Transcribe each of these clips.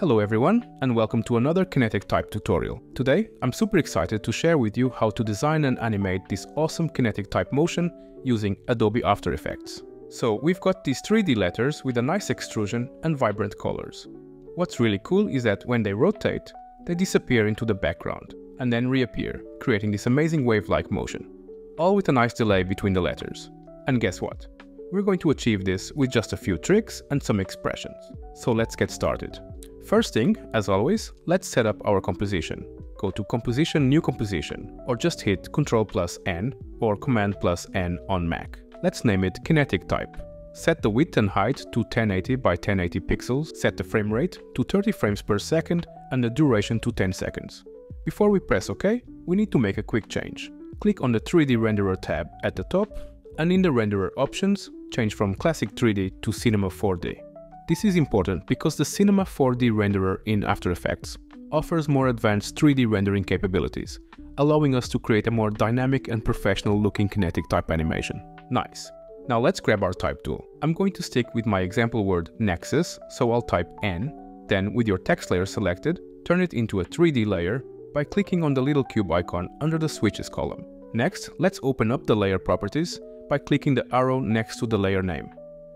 Hello everyone and welcome to another kinetic type tutorial. Today I'm super excited to share with you how to design and animate this awesome kinetic type motion using Adobe After Effects. So we've got these 3D letters with a nice extrusion and vibrant colors. What's really cool is that when they rotate, they disappear into the background and then reappear, creating this amazing wave-like motion. All with a nice delay between the letters. And guess what? We're going to achieve this with just a few tricks and some expressions. So let's get started. First thing, as always, let's set up our composition. Go to Composition New Composition or just hit Ctrl plus N or Command plus N on Mac. Let's name it Kinetic Type. Set the width and height to 1080 by 1080 pixels, set the frame rate to 30 frames per second and the duration to 10 seconds. Before we press OK, we need to make a quick change. Click on the 3D Renderer tab at the top and in the renderer options, change from Classic 3D to Cinema 4D. This is important because the Cinema 4D renderer in After Effects offers more advanced 3D rendering capabilities, allowing us to create a more dynamic and professional looking kinetic type animation. Nice. Now let's grab our type tool. I'm going to stick with my example word Nexus, so I'll type N, then with your text layer selected, turn it into a 3D layer by clicking on the little cube icon under the switches column. Next, let's open up the layer properties by clicking the arrow next to the layer name.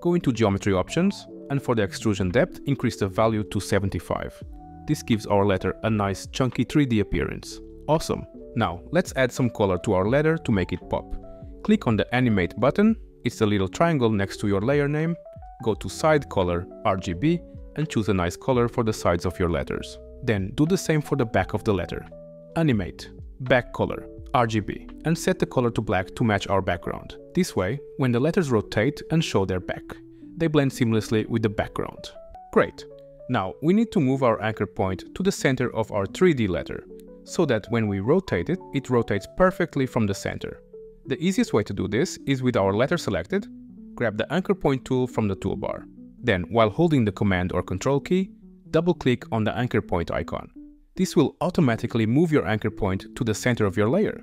Go into geometry options, and for the extrusion depth, increase the value to 75. This gives our letter a nice chunky 3D appearance. Awesome! Now, let's add some color to our letter to make it pop. Click on the Animate button, it's the little triangle next to your layer name, go to Side Color RGB and choose a nice color for the sides of your letters. Then do the same for the back of the letter. Animate, Back Color, RGB, and set the color to black to match our background. This way, when the letters rotate and show their back, they blend seamlessly with the background. Great! Now we need to move our anchor point to the center of our 3D letter, so that when we rotate it, it rotates perfectly from the center. The easiest way to do this is with our letter selected, grab the anchor point tool from the toolbar. Then, while holding the command or control key, double-click on the anchor point icon. This will automatically move your anchor point to the center of your layer.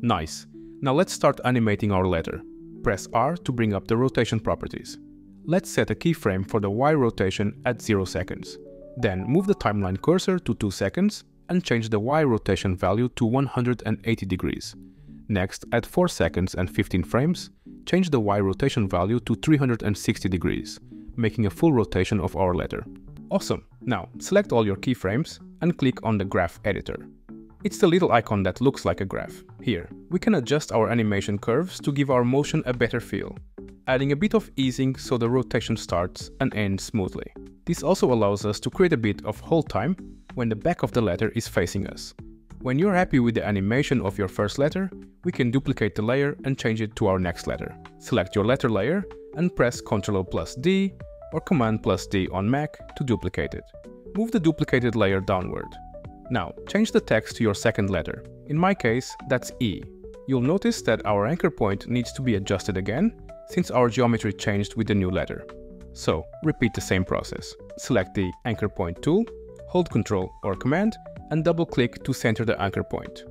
Nice! Now let's start animating our letter. Press R to bring up the rotation properties. Let's set a keyframe for the Y rotation at 0 seconds. Then move the timeline cursor to 2 seconds and change the Y rotation value to 180 degrees. Next, at 4 seconds and 15 frames, change the Y rotation value to 360 degrees, making a full rotation of our letter. Awesome! Now, select all your keyframes and click on the graph editor. It's the little icon that looks like a graph. Here, we can adjust our animation curves to give our motion a better feel adding a bit of easing so the rotation starts and ends smoothly. This also allows us to create a bit of hold time when the back of the letter is facing us. When you're happy with the animation of your first letter, we can duplicate the layer and change it to our next letter. Select your letter layer and press Ctrl plus D or Command plus D on Mac to duplicate it. Move the duplicated layer downward. Now, change the text to your second letter. In my case, that's E. You'll notice that our anchor point needs to be adjusted again since our geometry changed with the new letter. So, repeat the same process. Select the Anchor Point tool, hold Ctrl or Command, and double-click to center the anchor point.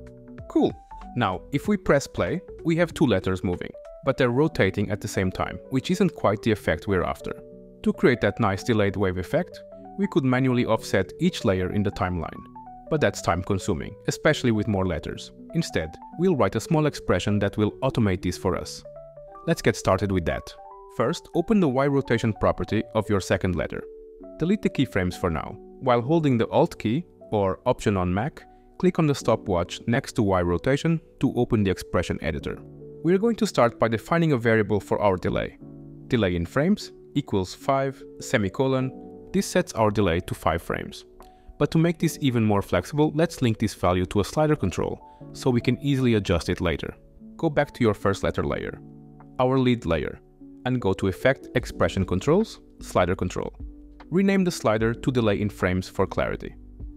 Cool! Now, if we press play, we have two letters moving, but they're rotating at the same time, which isn't quite the effect we're after. To create that nice delayed wave effect, we could manually offset each layer in the timeline. But that's time consuming, especially with more letters. Instead, we'll write a small expression that will automate this for us. Let's get started with that. First, open the Y rotation property of your second letter. Delete the keyframes for now. While holding the Alt key, or Option on Mac, click on the stopwatch next to Y rotation to open the expression editor. We are going to start by defining a variable for our delay. Delay in frames equals 5 semicolon. This sets our delay to 5 frames. But to make this even more flexible, let's link this value to a slider control, so we can easily adjust it later. Go back to your first letter layer our lead layer and go to Effect Expression Controls, Slider Control. Rename the slider to Delay in Frames for clarity.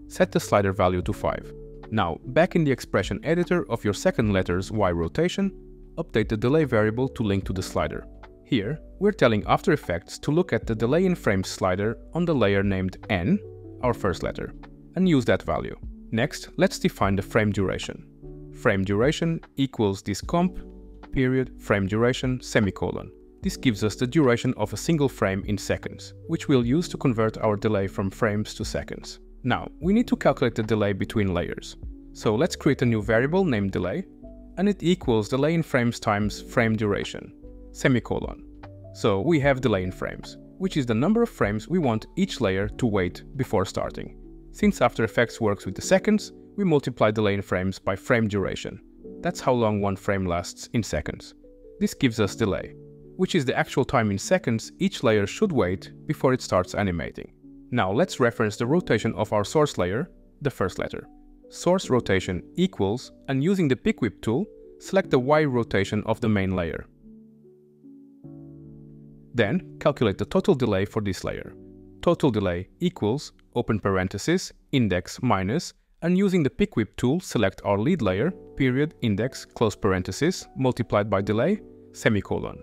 Set the slider value to 5. Now, back in the expression editor of your second letter's Y rotation, update the delay variable to link to the slider. Here, we're telling After Effects to look at the delay in frames slider on the layer named N, our first letter, and use that value. Next, let's define the frame duration. Frame duration equals this comp period, frame duration, semicolon. This gives us the duration of a single frame in seconds, which we'll use to convert our delay from frames to seconds. Now, we need to calculate the delay between layers. So let's create a new variable named delay, and it equals delay in frames times frame duration, semicolon. So we have delay in frames, which is the number of frames we want each layer to wait before starting. Since After Effects works with the seconds, we multiply delay in frames by frame duration. That's how long one frame lasts in seconds. This gives us delay, which is the actual time in seconds each layer should wait before it starts animating. Now let's reference the rotation of our source layer, the first letter. Source rotation equals, and using the pick whip tool, select the Y rotation of the main layer. Then calculate the total delay for this layer. Total delay equals, open parenthesis, index minus, and using the pick whip tool select our lead layer, period, index, close parenthesis, multiplied by delay, semicolon.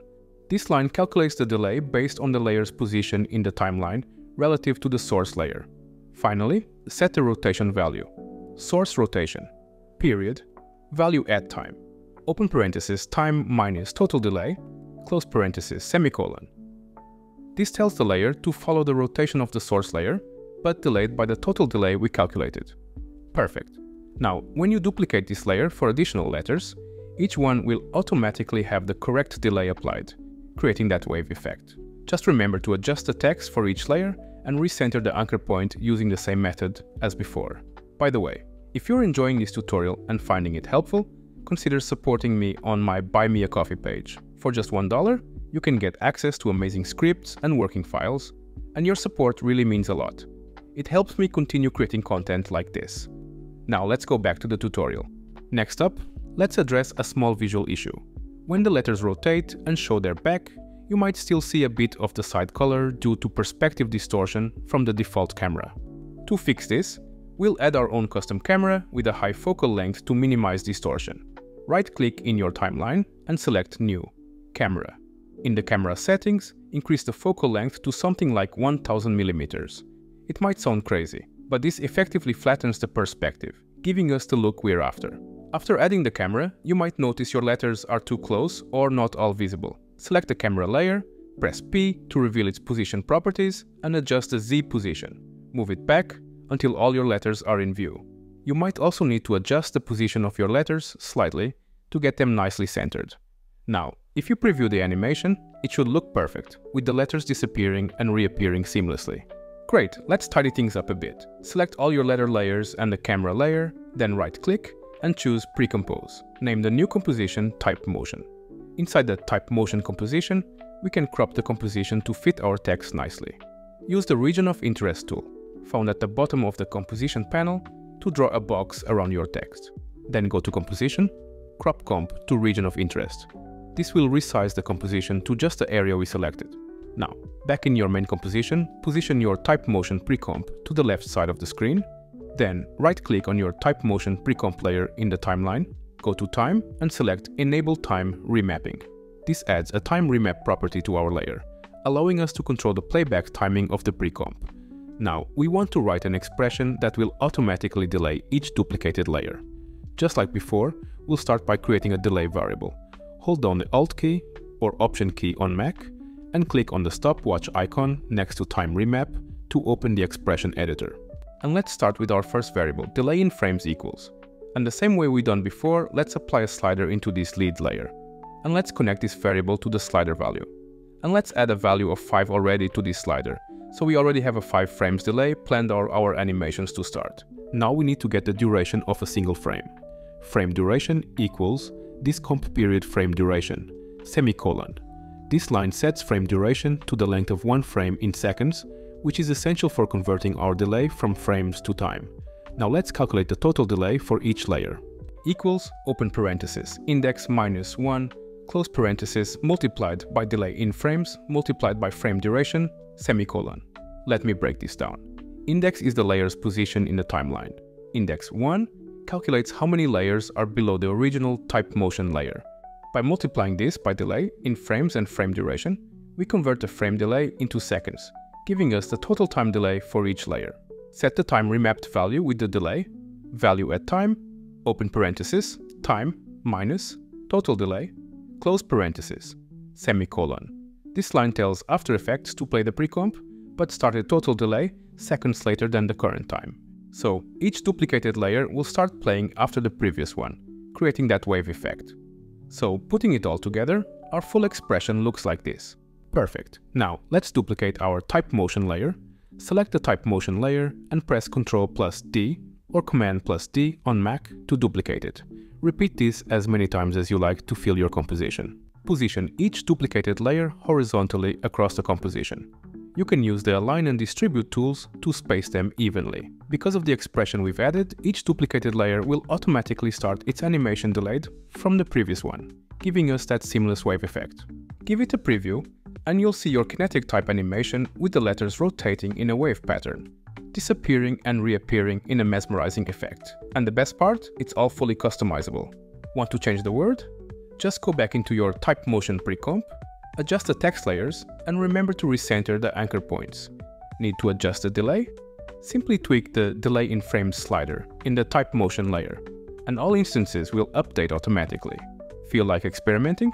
This line calculates the delay based on the layer's position in the timeline relative to the source layer. Finally, set the rotation value. Source rotation, period, value at time, open parenthesis, time minus total delay, close parenthesis, semicolon. This tells the layer to follow the rotation of the source layer, but delayed by the total delay we calculated. Perfect. Now, when you duplicate this layer for additional letters, each one will automatically have the correct delay applied, creating that wave effect. Just remember to adjust the text for each layer and recenter the anchor point using the same method as before. By the way, if you're enjoying this tutorial and finding it helpful, consider supporting me on my Buy Me a Coffee page. For just $1, you can get access to amazing scripts and working files, and your support really means a lot. It helps me continue creating content like this. Now let's go back to the tutorial. Next up, let's address a small visual issue. When the letters rotate and show their back, you might still see a bit of the side color due to perspective distortion from the default camera. To fix this, we'll add our own custom camera with a high focal length to minimize distortion. Right-click in your timeline and select New, Camera. In the camera settings, increase the focal length to something like 1000 mm. It might sound crazy, but this effectively flattens the perspective, giving us the look we're after. After adding the camera, you might notice your letters are too close or not all visible. Select the camera layer, press P to reveal its position properties and adjust the Z position. Move it back until all your letters are in view. You might also need to adjust the position of your letters slightly to get them nicely centered. Now, if you preview the animation, it should look perfect, with the letters disappearing and reappearing seamlessly. Great, let's tidy things up a bit. Select all your letter layers and the camera layer, then right-click and choose Pre-Compose. Name the new composition Type Motion. Inside the Type Motion composition, we can crop the composition to fit our text nicely. Use the Region of Interest tool, found at the bottom of the Composition panel, to draw a box around your text. Then go to Composition, Crop Comp to Region of Interest. This will resize the composition to just the area we selected. Now, back in your main composition, position your Type Motion Precomp to the left side of the screen, then right-click on your Type Motion Precomp layer in the timeline, go to Time and select Enable Time Remapping. This adds a time remap property to our layer, allowing us to control the playback timing of the precomp. Now, we want to write an expression that will automatically delay each duplicated layer. Just like before, we'll start by creating a delay variable hold down the Alt key or Option key on Mac and click on the stopwatch icon next to Time Remap to open the expression editor. And let's start with our first variable, delay in frames equals. And the same way we done before, let's apply a slider into this lead layer. And let's connect this variable to the slider value. And let's add a value of 5 already to this slider, so we already have a 5 frames delay planned our, our animations to start. Now we need to get the duration of a single frame. Frame duration equals this comp period frame duration, semicolon. This line sets frame duration to the length of one frame in seconds, which is essential for converting our delay from frames to time. Now let's calculate the total delay for each layer. Equals, open parenthesis, index minus 1, close parenthesis, multiplied by delay in frames, multiplied by frame duration, semicolon. Let me break this down. Index is the layer's position in the timeline. Index 1 calculates how many layers are below the original type motion layer. By multiplying this by delay in frames and frame duration, we convert the frame delay into seconds, giving us the total time delay for each layer. Set the time remapped value with the delay, value at time, open parenthesis, time, minus, total delay, close parenthesis, semicolon. This line tells After Effects to play the pre-comp, but start a total delay seconds later than the current time. So each duplicated layer will start playing after the previous one, creating that wave effect. So putting it all together, our full expression looks like this. Perfect. Now let's duplicate our type motion layer. Select the type motion layer and press Ctrl plus D or Command plus D on Mac to duplicate it. Repeat this as many times as you like to fill your composition. Position each duplicated layer horizontally across the composition. You can use the Align and Distribute tools to space them evenly. Because of the expression we've added, each duplicated layer will automatically start its animation delayed from the previous one, giving us that seamless wave effect. Give it a preview, and you'll see your kinetic type animation with the letters rotating in a wave pattern, disappearing and reappearing in a mesmerizing effect. And the best part, it's all fully customizable. Want to change the word? Just go back into your type motion pre-comp Adjust the text layers and remember to recenter the anchor points. Need to adjust the delay? Simply tweak the Delay in Frames slider in the Type Motion layer, and all instances will update automatically. Feel like experimenting?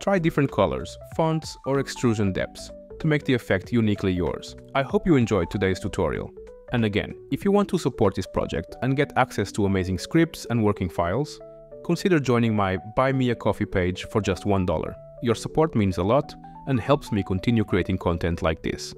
Try different colors, fonts or extrusion depths to make the effect uniquely yours. I hope you enjoyed today's tutorial. And again, if you want to support this project and get access to amazing scripts and working files, consider joining my Buy Me a Coffee page for just $1. Your support means a lot and helps me continue creating content like this.